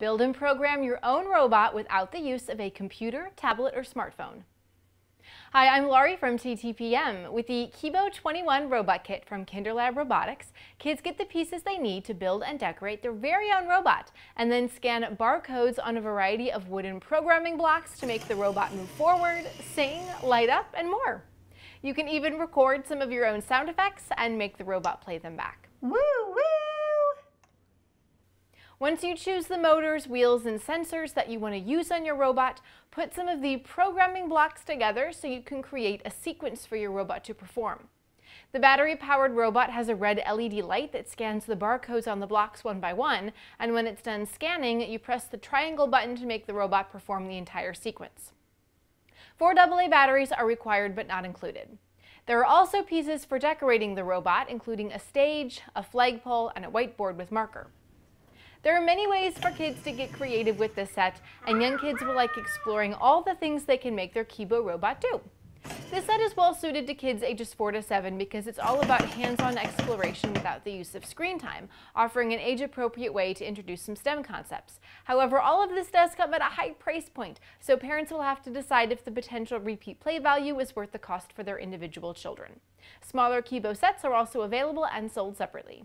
Build and program your own robot without the use of a computer, tablet, or smartphone. Hi, I'm Laurie from TTPM. With the Kibo 21 Robot Kit from KinderLab Robotics, kids get the pieces they need to build and decorate their very own robot, and then scan barcodes on a variety of wooden programming blocks to make the robot move forward, sing, light up, and more. You can even record some of your own sound effects and make the robot play them back. Woo woo! Once you choose the motors, wheels, and sensors that you want to use on your robot, put some of the programming blocks together so you can create a sequence for your robot to perform. The battery-powered robot has a red LED light that scans the barcodes on the blocks one by one, and when it's done scanning, you press the triangle button to make the robot perform the entire sequence. Four AA batteries are required but not included. There are also pieces for decorating the robot, including a stage, a flagpole, and a whiteboard with marker. There are many ways for kids to get creative with this set, and young kids will like exploring all the things they can make their Kibo robot do. This set is well suited to kids ages 4 to 7 because it's all about hands-on exploration without the use of screen time, offering an age-appropriate way to introduce some STEM concepts. However, all of this does come at a high price point, so parents will have to decide if the potential repeat play value is worth the cost for their individual children. Smaller Kibo sets are also available and sold separately.